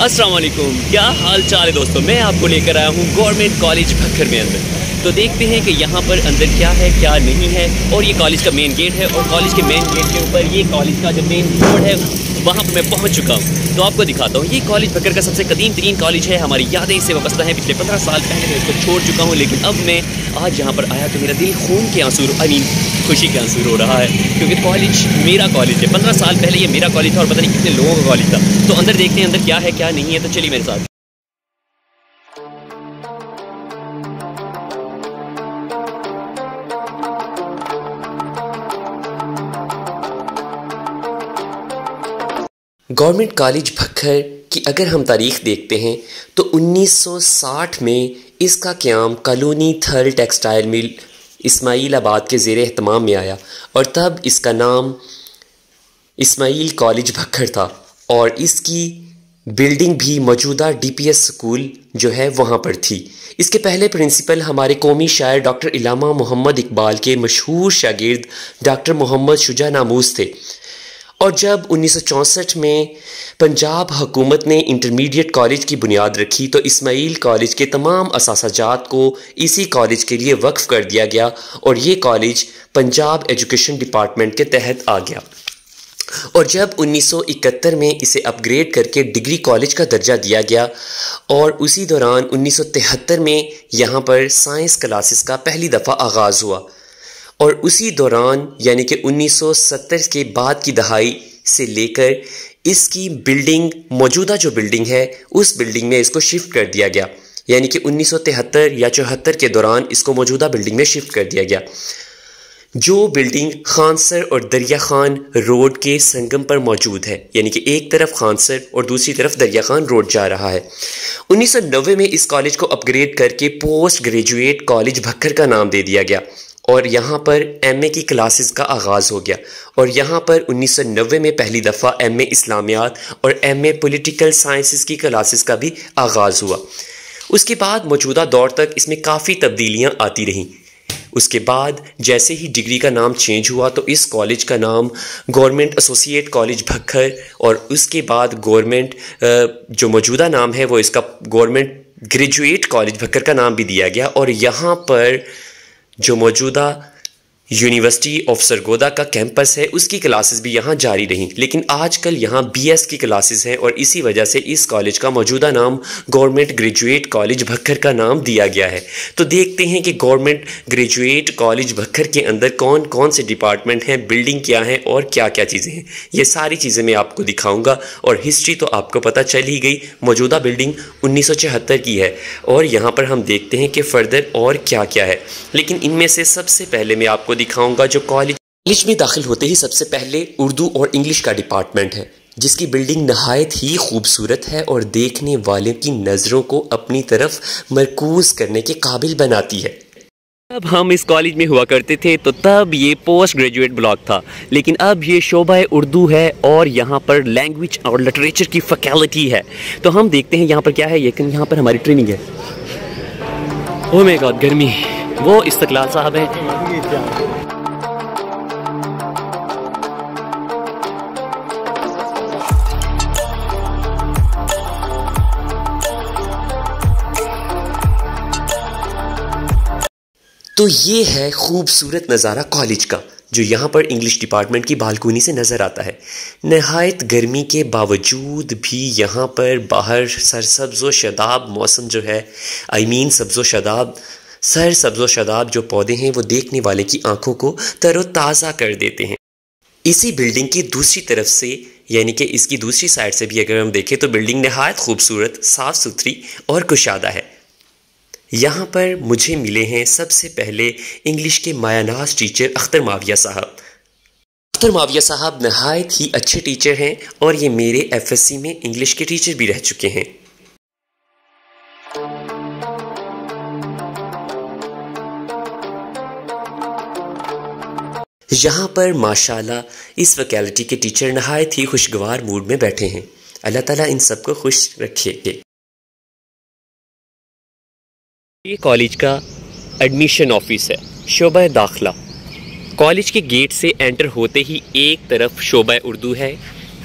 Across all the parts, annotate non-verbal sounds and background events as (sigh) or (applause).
अस्सलाम वालेकुम। क्या हाल चाल है दोस्तों? मैं आपको लेकर आया हूँ गवर्नमेंट कॉलेज भक्खर में अंदर। तो देखते हैं कि यहाँ पर अंदर क्या है, क्या नहीं है। और ये कॉलेज का मेन गेट है और कॉलेज के मेन गेट के ऊपर ये कॉलेज का जो मेन बोर्ड है वहाँ पर मैं पहुँच चुका हूँ। तो आपको दिखाता हूँ, ये कॉलेज भक्कर का सबसे कदीम तरीन कॉलेज है। हमारी यादें इससे वाबस्ता है। पिछले पंद्रह साल पहले मैं इसको छोड़ चुका हूँ, लेकिन अब मैं आज यहाँ पर आया तो मेरा दिल खून के आँसू आई मीन खुशी के आँसू हो रहा है। क्योंकि कॉलेज मेरा कॉलेज है। पंद्रह साल पहले ये मेरा कॉलेज था और पता नहीं कितने लोगों का कॉलेज था। तो अंदर देखते हैं अंदर क्या है, क्या नहीं है तो चलिए मेरे साथ। गवर्नमेंट कॉलेज भक्खर की अगर हम तारीख देखते हैं तो 1960 में इसका क्याम colony Thal textile mill Ismailabad के ज़ेर अहतमाम में आया और तब इसका नाम इस्माइल कॉलेज भक्खर था और इसकी बिल्डिंग भी मौजूदा डीपीएस स्कूल जो है वहाँ पर थी। इसके पहले प्रिंसिपल हमारे कौमी शायर डॉक्टर इलामा मोहम्मद इकबाल के मशहूर शागिर्द डॉक्टर मोहम्मद शुजा नामूस थे। और जब 1964 में पंजाब हुकूमत ने इंटरमीडिएट कॉलेज की बुनियाद रखी तो इस्माइल कॉलेज के तमाम असाजात को इसी कॉलेज के लिए वक्फ कर दिया गया और ये कॉलेज पंजाब एजुकेशन डिपार्टमेंट के तहत आ गया। और जब 1971 में इसे अपग्रेड करके डिग्री कॉलेज का दर्जा दिया गया और उसी दौरान 1973 में यहाँ पर साइंस क्लासेस का पहली दफ़ा आगाज़ हुआ और उसी दौरान, यानी कि 1970 के बाद की दहाई से लेकर इसकी बिल्डिंग, मौजूदा जो बिल्डिंग है, उस बिल्डिंग में इसको शिफ्ट कर दिया गया। यानी कि 1973 या चौहत्तर के दौरान इसको मौजूदा बिल्डिंग में शिफ्ट कर दिया गया। जो बिल्डिंग खानसर और दरिया खान रोड के संगम पर मौजूद है, यानी कि एक तरफ़ खानसर और दूसरी तरफ़ दरिया खान रोड जा रहा है। 1990 में इस कॉलेज को अपग्रेड करके पोस्ट ग्रेजुएट कॉलेज भक्कर का नाम दे दिया गया। और यहाँ पर एमए की क्लासेस का आगाज़ हो गया। और यहाँ पर 1990 में पहली दफ़ा एमए इस्लामियात और एमए पॉलिटिकल साइंसेस की क्लासेस का भी आगाज़ हुआ। उसके बाद मौजूदा दौर तक इसमें काफ़ी तब्दीलियाँ आती रहीं। उसके बाद जैसे ही डिग्री का नाम चेंज हुआ तो इस कॉलेज का नाम गवर्नमेंट एसोसिएट कॉलेज भक्खर और उसके बाद गवर्नमेंट जो मौजूदा नाम है वो इसका गवर्नमेंट ग्रेजुएट कॉलेज भक्खर का नाम भी दिया गया। और यहाँ पर जो मौजूदा यूनिवर्सिटी ऑफ़ सरगोदा का कैंपस है, उसकी क्लासेस भी यहाँ जारी रहीं। लेकिन आजकल यहाँ बीएस की क्लासेस हैं और इसी वजह से इस कॉलेज का मौजूदा नाम गवर्नमेंट ग्रेजुएट कॉलेज भक्खर का नाम दिया गया है। तो देखते हैं कि गवर्नमेंट ग्रेजुएट कॉलेज भक्खर के अंदर कौन कौन से डिपार्टमेंट हैं बिल्डिंग क्या है और क्या क्या चीज़ें हैं। ये सारी चीज़ें मैं आपको दिखाऊँगा और हिस्ट्री तो आपको पता चल ही गई, मौजूदा बिल्डिंग उन्नीस की है और यहाँ पर हम देखते हैं कि फ़र्दर और क्या क्या है। लेकिन इनमें से सबसे पहले मैं आपको दिखाऊँगा जो कॉलेज कॉलेज में दाखिल होते ही सबसे पहले उर्दू और इंग्लिश का डिपार्टमेंट है जिसकी बिल्डिंग नहायत ही खूबसूरत है और देखने वाले की नज़रों को अपनी तरफ़ मरकूज करने के काबिल बनाती है। अब हम इस कॉलेज में हुआ करते थे तो तब ये पोस्ट ग्रेजुएट ब्लॉक था। लेकिन अब ये शोबा उर्दू है और यहाँ पर लैंग्वेज और लिटरेचर की फैकल्टी है। तो हम देखते हैं यहाँ पर क्या है लेकिन यहाँ पर हमारी ट्रेनिंग है। ओ मे गॉड गर्मी। वो इस्तकलाल साहब हैं। तो ये है खूबसूरत नज़ारा कॉलेज का, जो यहाँ पर इंग्लिश डिपार्टमेंट की बालकोनी से नज़र आता है। नहायत गर्मी के बावजूद भी यहाँ पर बाहर सरसब्ज़ व शदाब मौसम जो है आई मीन सब्ज़ शदाब, सर सब्ज़ शदाब जो पौधे हैं, वो देखने वाले की आँखों को तरोताज़ा कर देते हैं। इसी बिल्डिंग की दूसरी तरफ़ से, यानी कि इसकी दूसरी साइड से भी अगर हम देखें तो बिल्डिंग नहायत खूबसूरत साफ़ सुथरी और कुशादा है। यहाँ पर मुझे मिले हैं सबसे पहले इंग्लिश के मायानाज टीचर अख्तर माविया साहब। अख्तर माविया साहब नहायत ही अच्छे टीचर हैं और ये मेरे एफएससी में इंग्लिश के टीचर भी रह चुके हैं। यहाँ पर माशाल्लाह इस वैकल्टी के टीचर नहायत ही खुशगवार मूड में बैठे हैं। अल्लाह ताला इन सबको खुश रखे ये कॉलेज का एडमिशन ऑफ़िस है शोबा दाखिला। कॉलेज के गेट से एंटर होते ही एक तरफ़ शोबा उर्दू है,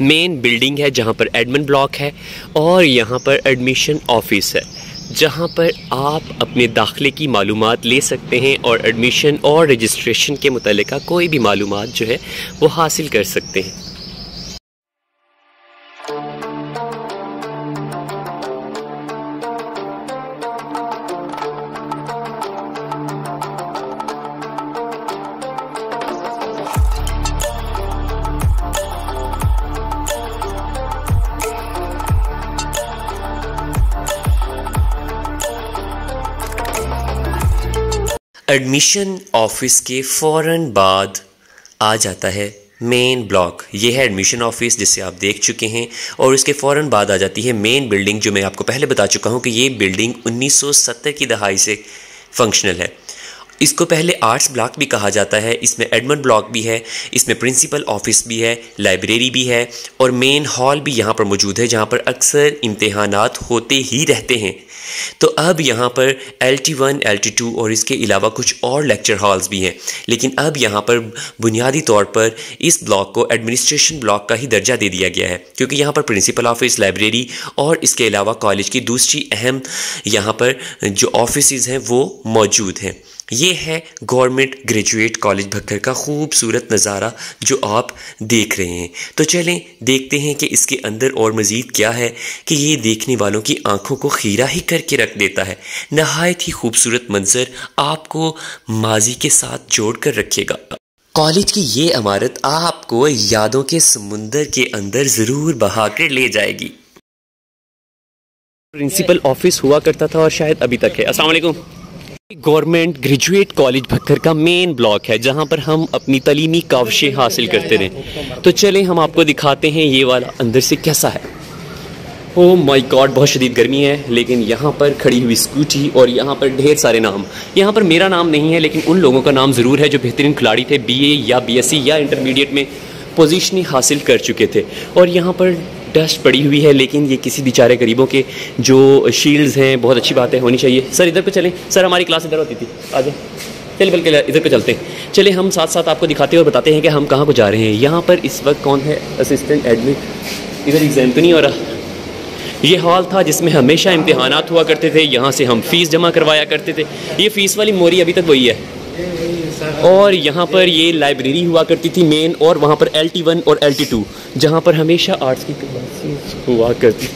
मेन बिल्डिंग है जहाँ पर एडमिन ब्लॉक है और यहाँ पर एडमिशन ऑफ़िस है, जहाँ पर आप अपने दाखिले की मालूम ले सकते हैं और एडमिशन और रजिस्ट्रेशन के मतलब कोई भी मालूम जो है वो हासिल कर सकते हैं। एडमिशन ऑफ़िस के फ़ौर बाद आ जाता है मेन ब्लॉक ये है एडमिशन ऑफ़िस जिसे आप देख चुके हैं और इसके फ़ौर बाद आ जाती है मेन बिल्डिंग जो मैं आपको पहले बता चुका हूँ कि ये बिल्डिंग 1970 की दहाई से फंक्शनल है। इसको पहले आर्ट्स ब्लॉक भी कहा जाता है, इसमें एडमंड ब्लॉक भी है, इसमें प्रिंसिपल ऑफ़िस भी है, लाइब्रेरी भी है, और मेन हॉल भी यहाँ पर मौजूद है, जहाँ पर अक्सर इम्तहानात होते ही रहते हैं। तो अब यहाँ पर L T one L T two और इसके अलावा कुछ और लेक्चर हॉल्स भी हैं। लेकिन अब यहाँ पर बुनियादी तौर पर इस ब्लॉक को एडमिनिस्ट्रेशन ब्लॉक का ही दर्जा दे दिया गया है, क्योंकि यहाँ पर प्रिंसिपल ऑफ़िस, लाइब्रेरी और इसके अलावा कॉलेज की दूसरी अहम यहाँ पर जो ऑफ़िस हैं, वो मौजूद हैं। ये है गवर्नमेंट ग्रेजुएट कॉलेज भक्कर का खूबसूरत नज़ारा जो आप देख रहे हैं। तो चलें, देखते हैं कि इसके अंदर और मज़ीद क्या है कि ये देखने वालों की आँखों को खीरा ही करके रख देता है। नहायत ही खूबसूरत मंजर आपको माजी के साथ जोड़ कर रखेगा। कॉलेज की ये इमारत आपको यादों के समुंदर के अंदर ज़रूर बहा कर ले जाएगी। प्रिंसिपल ऑफ़िस हुआ करता था और शायद अभी तक है। अस्सलाम गवर्नमेंट ग्रेजुएट कॉलेज भक्कर का मेन ब्लॉक है, जहाँ पर हम अपनी तलीमी कावशें हासिल करते रहे। तो चलें, हम आपको दिखाते हैं ये वाला अंदर से कैसा है। ओ माय गॉड बहुत शदीद गर्मी है, लेकिन यहाँ पर खड़ी हुई स्कूटी और यहाँ पर ढेर सारे नाम। यहाँ पर मेरा नाम नहीं है, लेकिन उन लोगों का नाम ज़रूर है जो बेहतरीन खिलाड़ी थे बीए या बीएससी या इंटरमीडिएट में पोजीशन हासिल कर चुके थे। और यहाँ पर डस्ट पड़ी हुई है, लेकिन ये किसी बेचारे गरीबों के जो शील्ड्स हैं, बहुत अच्छी बात होनी चाहिए। सर, इधर पे चलें। सर, हमारी क्लास इधर होती थी। आ जाए चलिए, बल्कि इधर पे चलते हैं। चलिए, हम साथ साथ आपको दिखाते हैं और बताते हैं कि हम कहाँ को जा रहे हैं। यहाँ पर इस वक्त कौन है? असिस्टेंट एडमिट इधर एग्ज़ाम तो नहीं हो रहा। ये हॉल था जिसमें हमेशा इम्तहान हुआ करते थे। यहाँ से हम फ़ीस जमा करवाया करते थे। ये फ़ीस वाली मोरी अभी तक वही है। और यहाँ पर ये लाइब्रेरी हुआ करती थी मेन और वहाँ पर एल टी वन और एल टी टू जहाँ पर हमेशा आर्ट्स की क्लासेस हुआ करती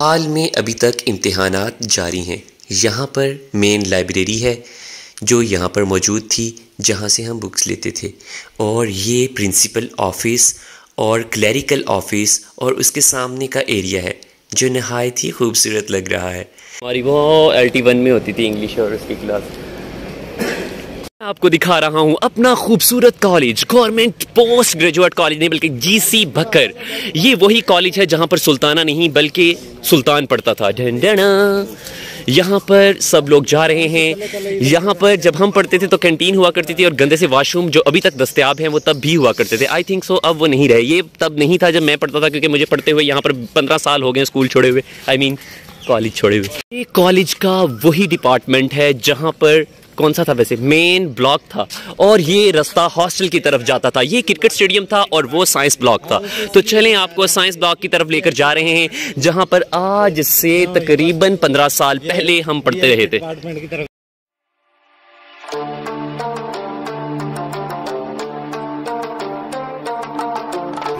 हाल में अभी तक इम्तहान जारी हैं। यहाँ पर मेन लाइब्रेरी है जो यहाँ पर मौजूद थी जहाँ से हम बुक्स लेते थे। और ये प्रिंसिपल ऑफ़िस और क्लरिकल ऑफ़िस और उसके सामने का एरिया है जो नहायत ही खूबसूरत लग रहा है। हमारी वो एल टी वन में होती थी इंग्लिश और उसकी क्लास आपको दिखा रहा हूँ अपना खूबसूरत college government post graduate college नहीं, बल्कि जीसी बकर ये वही कॉलेज है जहाँ पर सुल्ताना नहीं, बल्कि सुल्तान पढ़ता था। ढंडना यहाँ पर सब लोग जा रहे हैं। यहाँ पर जब हम पढ़ते थे तो कैंटीन हुआ करती थी और गंदे से वाशरूम जो अभी तक दस्तियाब हैं, वो तब भी हुआ करते थे। आई थिंक सो अब वो नहीं रहे। ये तब नहीं था जब मैं पढ़ता था, क्योंकि मुझे पढ़ते हुए यहाँ पर पंद्रह साल हो गए स्कूल छोड़े हुए। आई मीन कॉलेज छोड़े हुए। ये कॉलेज का वही डिपार्टमेंट है जहाँ पर कौन सा था वैसे? मेन ब्लॉक था। और ये रास्ता हॉस्टल की तरफ़ जाता था। ये क्रिकेट स्टेडियम था और वो साइंस ब्लॉक था। तो चलें आपको साइंस ब्लॉक की तरफ़ लेकर जा रहे हैं, जहाँ पर आज से तकरीबन पंद्रह साल पहले हम पढ़ते रहे थे।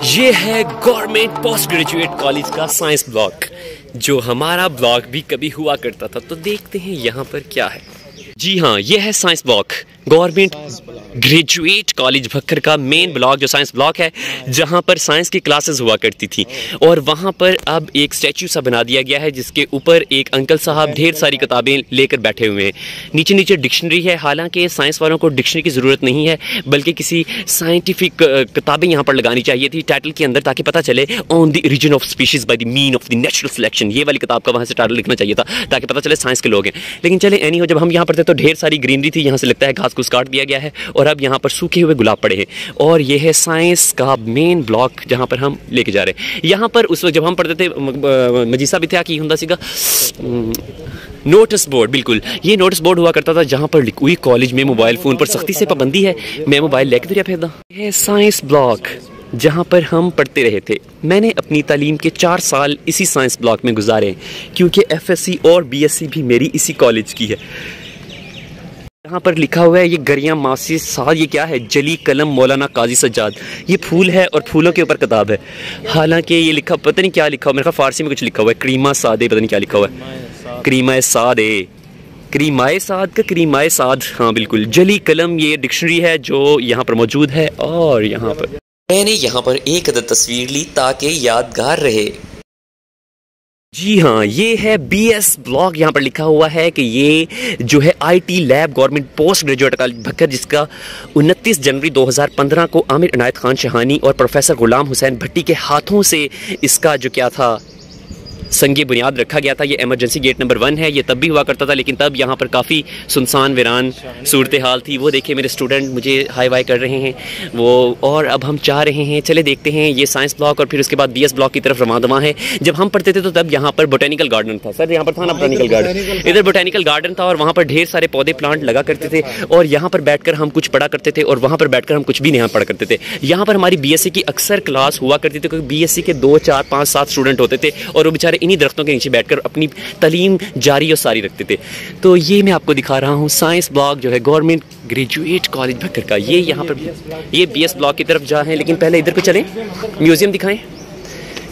ये है गवर्नमेंट पोस्ट ग्रेजुएट कॉलेज का साइंस ब्लॉक जो हमारा ब्लॉक भी कभी हुआ करता था। तो देखते हैं यहाँ पर क्या है। जी हाँ ये है science walk government graduate college Bhakkar का मेन ब्लॉक जो साइंस ब्लॉक है, जहाँ पर साइंस की क्लासेस हुआ करती थी। और वहाँ पर अब एक स्टैचू सा बना दिया गया है, जिसके ऊपर एक अंकल साहब ढेर सारी किताबें लेकर बैठे हुए हैं। नीचे नीचे डिक्शनरी है, हालाँकि साइंस वालों को डिक्शनरी की ज़रूरत नहीं है, बल्कि किसी साइंटिफिक किताबें यहाँ पर लगानी चाहिए थी टाइटल के अंदर, ताकि पता चले on the origin of species by the mean of the natural selection ये वाली किताब का वहाँ से टाइटल लिखना चाहिए था, ताकि पता चले साइंस के लोग हैं। लेकिन चले एनी हो जब हम यहाँ पर थे तो ढेर सारी ग्रीनरी थी, यहाँ से लगता है घास घूस काट दिया गया है और अब यहाँ पर सूखे हुए गुलाब पड़े हैं। और यह है साइंस का मेन ब्लॉक जहाँ पर हम लेके जा रहे हैं। यहाँ पर उस वक्त जब हम पढ़ते थे मजीसा भी थे कि होंदा सीगा। नोटिस बोर्ड बिल्कुल। ये नोटिस बोर्ड हुआ करता था जहाँ पर हुई कॉलेज में मोबाइल फ़ोन पर सख्ती से पाबंदी है। मैं मोबाइल लेके दरिया फेंदा यह साइंस ब्लॉक जहाँ पर हम पढ़ते रहे थे। मैंने अपनी तालीम के चार साल इसी साइंस ब्लॉक में गुजारे क्योंकि एफएससी और बीएससी भी मेरी इसी कॉलेज की है। यहाँ पर लिखा हुआ है, ये गरिया, मासी साल ये क्या है? जली कलम, मौलाना काजी सज्जाद। ये फूल है और फूलों के ऊपर किताब है। हालाँकि ये लिखा, पता नहीं क्या लिखा हुआ, मेरे फारसी में कुछ लिखा हुआ है। क्रीमा सादे पता नहीं क्या लिखा हुआ है। क्रीमा सादे क्रीमाए साद का क्रीमाए साद हाँ बिल्कुल। जली कलम ये डिक्शनरी है जो यहाँ पर मौजूद है और यहाँ पर। मैंने यहाँ पर एक अदद तस्वीर ली ताकि यादगार रहे। जी हाँ ये है बी एस ब्लॉग यहाँ पर लिखा हुआ है कि ये जो है IT lab government post graduate college Bhakkar जिसका 29 जनवरी 2015 को आमिर अनायत खान शहानी और प्रोफेसर गुलाम हुसैन भट्टी के हाथों से इसका जो क्या था संग बुनियाद रखा गया था। ये एमरजेंसी गेट नंबर वन है। ये तब भी हुआ करता था लेकिन तब यहाँ पर काफ़ी सुनसान वीरान सूरत हाल थी। वो देखिए मेरे स्टूडेंट मुझे हाई वाई कर रहे हैं। वो और अब हम चाह रहे हैं चले देखते हैं। ये साइंस ब्लॉक और फिर उसके बाद बी एस ब्लॉक की तरफ़ रवा दवा है। जब हम पढ़ते थे तो तब यहाँ पर बोटेनिकल गार्डन था। सर यहाँ पर था ना बोटेनिकल गार्डन इधर बोटेनिकल गार्डन था और वहाँ पर ढेर सारे पौधे प्लांट लगा करते थे। और यहाँ पर बैठ हम कुछ पढ़ा करते थे और वहाँ पर बैठ हम कुछ भी नहीं पढ़ा करते थे। यहाँ पर हमारी बीएससी की अक्सर क्लास हुआ करती थी क्योंकि बीएससी के दो चार पाँच सात स्टूडेंट होते थे और वो बेचारे इन्हीं दरख्तों के नीचे बैठकर अपनी तलीम जारी और सारी रखते थे। तो ये मैं आपको दिखा रहा हूँ, साइंस ब्लॉक जो है, गवर्नमेंट ग्रेजुएट कॉलेज भक्कर का। ये यहाँ पर, ये बी एस ब्लॉक की तरफ़ जा है, लेकिन पहले इधर को चलें। म्यूज़ियम दिखाएँ।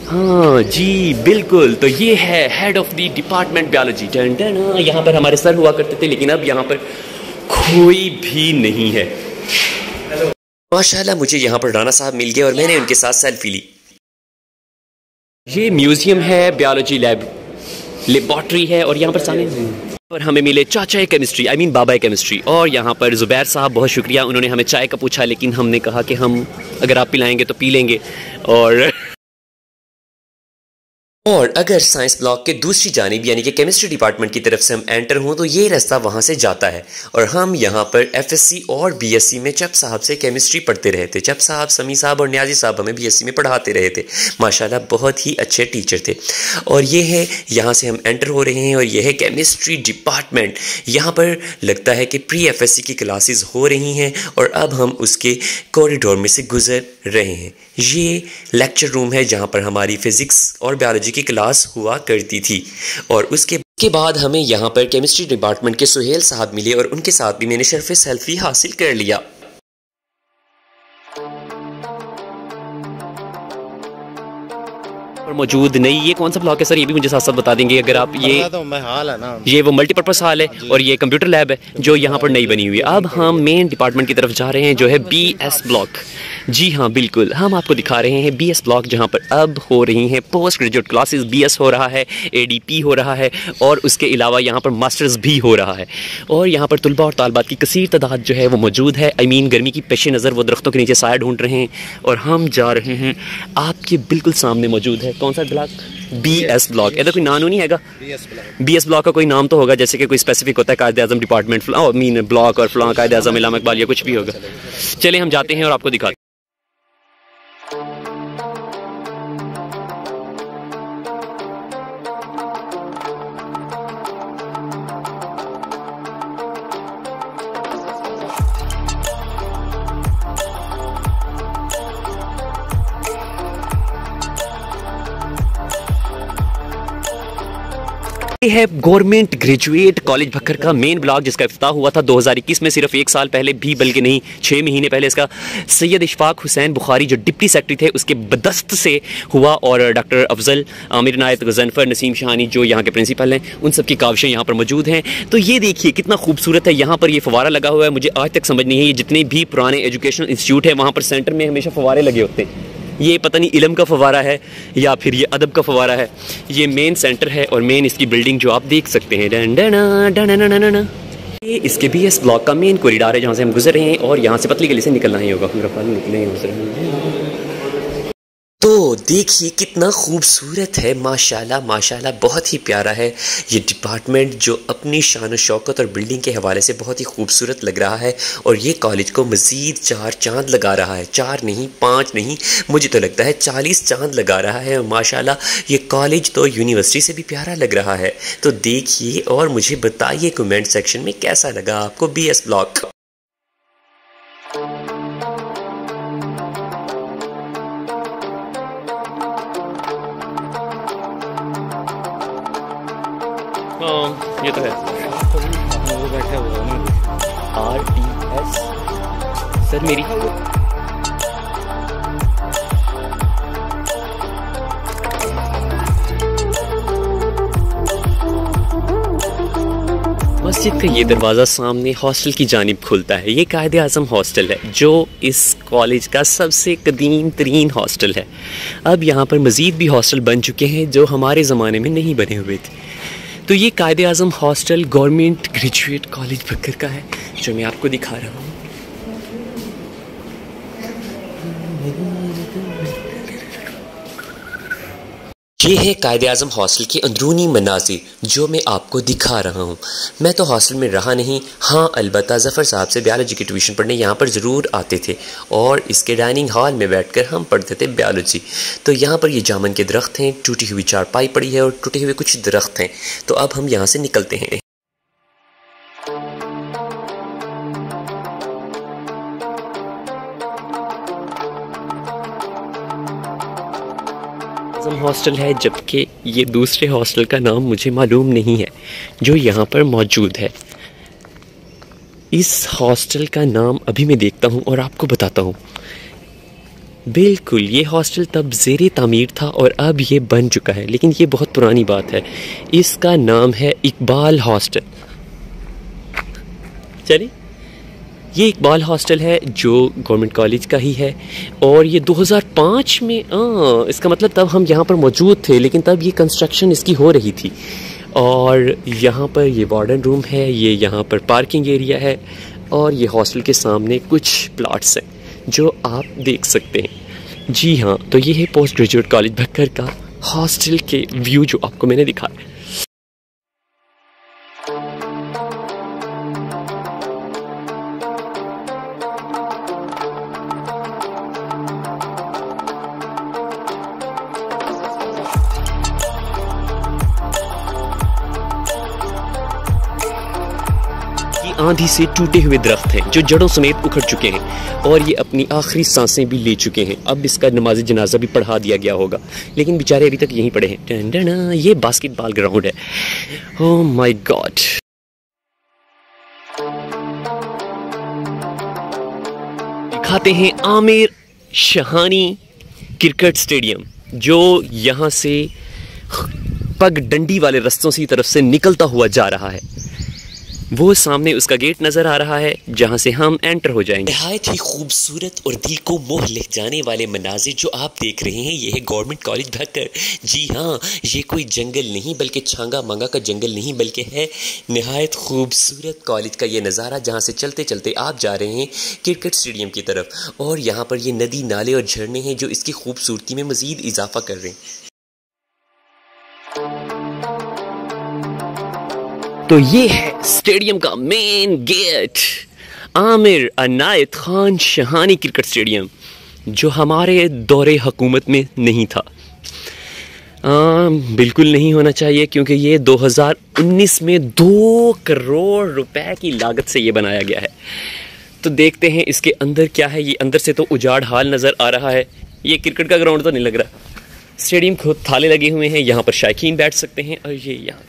हाँ जी, बिल्कुल। तो ये है head of the department biology यहाँ पर हमारे सर हुआ करते थे, लेकिन अब यहाँ पर कोई भी नहीं है। माशाल्लाह, मुझे यहाँ पर राना साहब मिल गए और मैंने उनके साथ सेल्फी ली। ये म्यूज़ियम है बायोलॉजी लैब लेबॉर्ट्री है और यहाँ पर सामने पर हमें मिले चाचा केमिस्ट्री आई मीन बाबा केमिस्ट्री और यहाँ पर ज़ुबैर साहब, बहुत शुक्रिया। उन्होंने हमें चाय का पूछा, लेकिन हमने कहा कि हम अगर आप पिलाएँगे तो पी लेंगे। और और अगर साइंस ब्लॉक के दूसरी जानब, यानी कि केमिस्ट्री डिपार्टमेंट की तरफ़ से हम एंटर हों तो ये रास्ता वहाँ से जाता है। और हम यहाँ पर एफएससी और बीएससी में चप साहब से केमिस्ट्री पढ़ते रहे थे। चप साहब, समी साहब और न्याजी साहब हमें बीएससी में पढ़ाते रहे थे। माशाल्लाह, बहुत ही अच्छे टीचर थे। और ये है, यहाँ से हम एंटर हो रहे हैं और यह है केमिस्ट्री डिपार्टमेंट यहाँ पर लगता है कि प्री एफएससी की क्लासेस हो रही हैं और अब हम उसके कॉरिडोर में से गुजर रहे हैं। ये लेक्चर रूम है जहाँ पर हमारी फ़िज़िक्स और बायोलॉजी की क्लास हुआ करती थी। और उसके के बाद हमें यहाँ पर केमिस्ट्री डिपार्टमेंट के सुहेल साहब मिले और उनके साथ भी मैंने शर्फ सेल्फी हासिल कर लिया। मौजूद नहीं। ये कौन सा ब्लॉक है सर ये भी मुझे साथ साथ बता देंगे। अगर आप ये तो हाल है ना। ये वो मल्टीपर्पज़ हाल है और ये कंप्यूटर लैब है जो यहाँ पर नई बनी हुई है। अब हम मेन डिपार्टमेंट की तरफ़ जा रहे हैं जो है बी एस ब्लॉक जी हाँ बिल्कुल। हम आपको दिखा रहे हैं बी एस ब्लॉक जहाँ पर अब हो रही हैं post graduate classes B S हो रहा है ए डी पी हो रहा है और उसके अलावा यहाँ पर मास्टर्स भी हो रहा है। और यहाँ पर तलबा और तालबात की कसीर तादाद जो है वो मौजूद है। आई मीन गर्मी की पेश नज़र वो दरख्तों के नीचे साया ढूंढ रहे हैं और हम जा रहे हैं आपके बिल्कुल सामने मौजूद है। कौन सा ब्लॉक? बी एस ब्लॉक इधर कोई नाम नहीं है बी एस ब्लॉक का कोई नाम तो होगा जैसे कि कोई स्पेसिफिक होता है Quaid Azam department mean block और फलां कायद अजम इलाम इकबाल या कुछ भी होगा। चले हम जाते हैं और आपको दिखाते है। गवर्नमेंट ग्रेजुएट कॉलेज भक्कर का मेन ब्लॉक जिसका अफ्ताह हुआ था 2021 में, सिर्फ़ एक साल पहले भी, बल्कि नहीं छः महीने पहले इसका। सैयद इशफाक हुसैन बुखारी, जो डिप्टी सेक्रेटरी थे, उसके बदस्त से हुआ और डॉक्टर अफजल आमिर नायत गजनफर, नसीम शाहानी, जो यहाँ के प्रिंसिपल हैं, उन सब की काविशें यहाँ पर मौजूद हैं। तो ये देखिए, कितना खूबसूरत है, यहाँ पर ये फवारा लगा हुआ है। मुझे आज तक समझ नहीं है, ये जितने भी पुराने एजुकेशनल इंस्टीट्यूट है, वहाँ पर सेंटर में हमेशा फवारे लगे होते हैं। ये पता नहीं इलम का फवारा है या फिर ये अदब का फवारा है। ये मेन सेंटर है और मेन इसकी बिल्डिंग जो आप देख सकते हैं। डन डन ये इसके भी इस ब्लॉक का मेन कॉरिडार है जहाँ से हम गुजर रहे हैं और यहाँ से पतली गली से निकलना ही होगा। मेरा रहे निकले तो देखिए कितना खूबसूरत है, माशाल्लाह माशाल्लाह, बहुत ही प्यारा है। ये डिपार्टमेंट जो अपनी शान शौकत और बिल्डिंग के हवाले से बहुत ही खूबसूरत लग रहा है और ये कॉलेज को मज़ीद चार चाँद लगा रहा है। चार नहीं, पाँच नहीं, मुझे तो लगता है चालीस चाँद लगा रहा है और माशाल्लाह, ये कॉलेज तो यूनिवर्सिटी से भी प्यारा लग रहा है। तो देखिए और मुझे बताइए कमेंट सेक्शन में कैसा लगा आपको बी ब्लॉक ये तो है। आर टी एस सर, मेरी मस्जिद का ये दरवाज़ा सामने हॉस्टल की जानब खुलता है। ये कायद अज़म हॉस्टल है, जो इस कॉलेज का सबसे कदीम तरीन हॉस्टल है। अब यहाँ पर मज़ीद भी हॉस्टल बन चुके हैं, जो हमारे ज़माने में नहीं बने हुए थे। तो ये Quaid Azam hostel government graduate college Bhakkar का है, जो मैं आपको दिखा रहा हूँ। ये है कायद अज़म हॉस्टल के अंदरूनी मनाजिर जो मैं आपको दिखा रहा हूँ। मैं तो हॉस्टल में रहा नहीं। हाँ अलबत् ज़फ़र साहब से बायोलॉजी की ट्यूशन पढ़ने यहाँ पर ज़रूर आते थे, और इसके डाइनिंग हॉल में बैठकर हम पढ़ते थे बायोलॉजी तो यहाँ पर ये जामन के दरख्त हैं, टूटी हुई चारपाई पड़ी है और टूटे हुए कुछ दरख्त हैं। तो अब हम यहाँ से निकलते हैं। आज़म हॉस्टल है, जबकि ये दूसरे हॉस्टल का नाम मुझे मालूम नहीं है, जो यहाँ पर मौजूद है। इस हॉस्टल का नाम अभी मैं देखता हूँ और आपको बताता हूँ। बिल्कुल, ये हॉस्टल तब जेर तामीर था और अब ये बन चुका है, लेकिन ये बहुत पुरानी बात है। इसका नाम है इकबाल हॉस्टल चलिए। ये इकबाल हॉस्टल है जो गवर्नमेंट कॉलेज का ही है। और ये 2005 में आ, इसका मतलब तब हम यहाँ पर मौजूद थे लेकिन तब ये कंस्ट्रक्शन इसकी हो रही थी। और यहाँ पर ये वार्डन रूम है ये यहाँ पर पार्किंग एरिया है और ये हॉस्टल के सामने कुछ प्लाट्स हैं जो आप देख सकते हैं। जी हाँ तो ये है पोस्ट ग्रेजुएट कॉलेज भक्कर का हॉस्टल के व्यू जो आपको मैंने दिखाया। आंधी से टूटे हुए दरख्त हैं, जो जड़ों समेत उखड़ चुके हैं और ये अपनी आखिरी साँसें भी ले चुके हैं। अब इसका नमाज़ जनाजा भी पढ़ा दिया गया होगा। लेकिन बेचारे अभी तक यहीं पड़े हैं। डन ये बास्केटबॉल ग्राउंड है। ओ माय गॉड दिखाते हैं आमिर शहानी क्रिकेट स्टेडियम, जो यहाँ से पग डंडी वाले रस्तों की तरफ़ से निकलता हुआ जा रहा है। वो सामने उसका गेट नज़र आ रहा है, जहाँ से हम एंटर हो जाएँगे। नहायत ही खूबसूरत और दिल को मोह ले जाने वाले मनाजिर जो आप देख रहे हैं ये है गवर्नमेंट कॉलेज भक्कर जी हाँ ये कोई जंगल नहीं, बल्कि छांगा मांगा का जंगल नहीं, बल्कि है नहायत खूबसूरत कॉलेज का ये नज़ारा, जहाँ से चलते चलते आप जा रहे हैं क्रिकेट स्टेडियम की तरफ़। और यहाँ पर ये नदी नाले और झरने हैं जो इसकी खूबसूरती में मज़ीद इजाफा कर रहे हैं। तो ये है स्टेडियम का main gate Aamir Inayat Khan Shahani cricket stadium जो हमारे दौरे हकूमत में नहीं था। आ, बिल्कुल नहीं होना चाहिए क्योंकि ये 2019 में दो करोड़ रुपए की लागत से ये बनाया गया है। तो देखते हैं इसके अंदर क्या है। ये अंदर से तो उजाड़ हाल नज़र आ रहा है। ये क्रिकेट का ग्राउंड तो नहीं लग रहा। स्टेडियम खुद थाले लगे हुए हैं। यहाँ पर शायकीन बैठ सकते हैं और ये यहाँ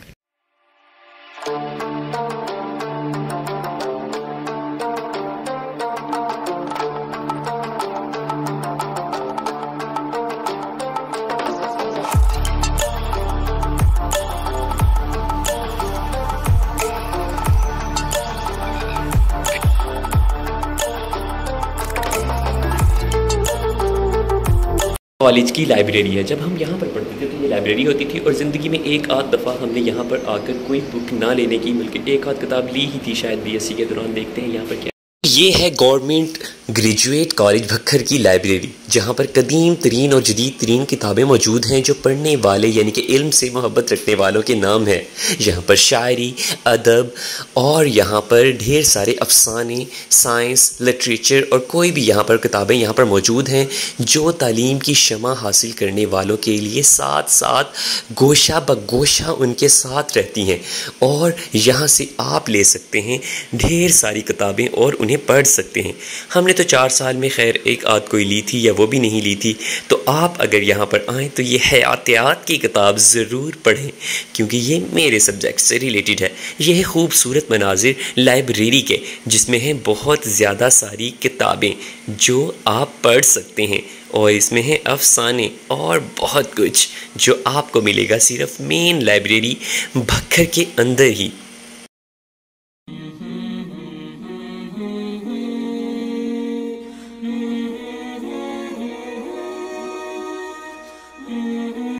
कॉलेज की लाइब्रेरी है। जब हम यहाँ पर पढ़ते थे तो ये लाइब्रेरी होती थी और ज़िंदगी में एक आध दफ़ा हमने यहाँ पर आकर कोई बुक ना लेने की, बल्कि एक आध किताब ली ही थी शायद बीएससी के दौरान। देखते हैं यहाँ पर क्या ये है गवर्नमेंट ग्रेजुएट कॉलेज भक्खर की लाइब्रेरी, जहाँ पर कदीम तरीन और जदीद तरीन किताबें मौजूद हैं जो पढ़ने वाले, यानी कि इल्म से मोहब्बत रखने वालों के नाम हैं। यहाँ पर शायरी, अदब और यहाँ पर ढेर सारे अफसाने, साइंस, लिटरेचर और कोई भी यहाँ पर किताबें यहाँ पर मौजूद हैं, जो तालीम की शमा हासिल करने वालों के लिए साथ साथ गोशा ब गोशा उनके साथ रहती हैं। और यहाँ से आप ले सकते हैं ढेर सारी किताबें और उन्हें पढ़ सकते हैं। हमने तो चार साल में खैर एक आध कोई ली थी या वो भी नहीं ली थी। तो आप अगर यहाँ पर आएँ तो ये हयातियात की किताब ज़रूर पढ़ें, क्योंकि ये मेरे सब्जेक्ट से रिलेटेड है। ये है खूबसूरत मनाजिर लाइब्रेरी के, जिसमें हैं बहुत ज़्यादा सारी किताबें, जो आप पढ़ सकते हैं। और इसमें है अफसाने और बहुत कुछ, जो आपको मिलेगा सिर्फ़ मेन लाइब्रेरी भक्खर के अंदर ही।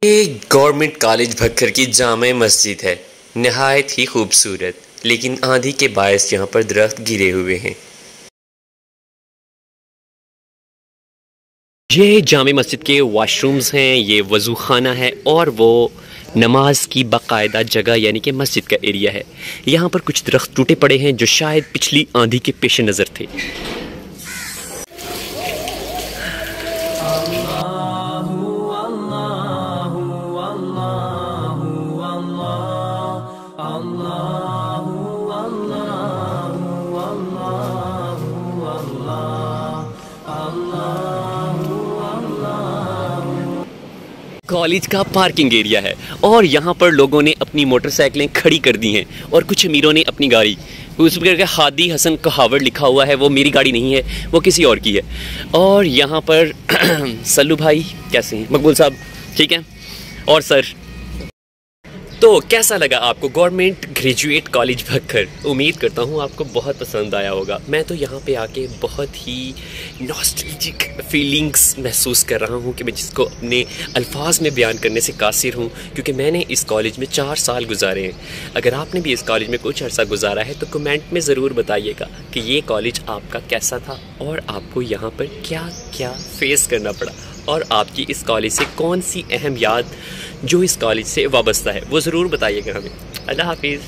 ये गवर्नमेंट कॉलेज भक्कर की जाम मस्जिद है। नहायत ही खूबसूरत, लेकिन आंधी के बायस यहाँ पर दरख्त गिरे हुए हैं। ये जाम मस्जिद के वाशरूम्स हैं, ये वज़ू खाना है, और वो नमाज़ की बाकायदा जगह, यानी कि मस्जिद का एरिया है। यहाँ पर कुछ दरख्त टूटे पड़े हैं, जो शायद पिछली आंधी के पेश नज़र थे। कॉलेज का पार्किंग एरिया है। और यहाँ पर लोगों ने अपनी मोटरसाइकिलें खड़ी कर दी हैं और कुछ अमीरों ने अपनी गाड़ी, उस पर हादी हसन कहावड़ लिखा हुआ है, वो मेरी गाड़ी नहीं है, वो किसी और की है। और यहाँ पर (clears throat) सल्लू भाई, कैसे हैं? मकबूल साहब, ठीक है? और सर तो कैसा लगा आपको गवर्नमेंट ग्रेजुएट कॉलेज भक्खर उम्मीद करता हूँ आपको बहुत पसंद आया होगा। मैं तो यहाँ पे आके बहुत ही नॉस्टैल्जिक फीलिंग्स महसूस कर रहा हूँ कि मैं जिसको अपने अल्फाज में बयान करने से कासिर हूँ, क्योंकि मैंने इस कॉलेज में चार साल गुजारे हैं। अगर आपने भी इस कॉलेज में कुछ अर्सा गुजारा है तो कमेंट में ज़रूर बताइएगा कि ये कॉलेज आपका कैसा था और आपको यहाँ पर क्या क्या फेस करना पड़ा और आपकी इस कॉलेज से कौन सी अहम याद जो इस कॉलेज से वाबस्ता है वो ज़रूर बताइएगा हमें। अल्लाह हाफिज़।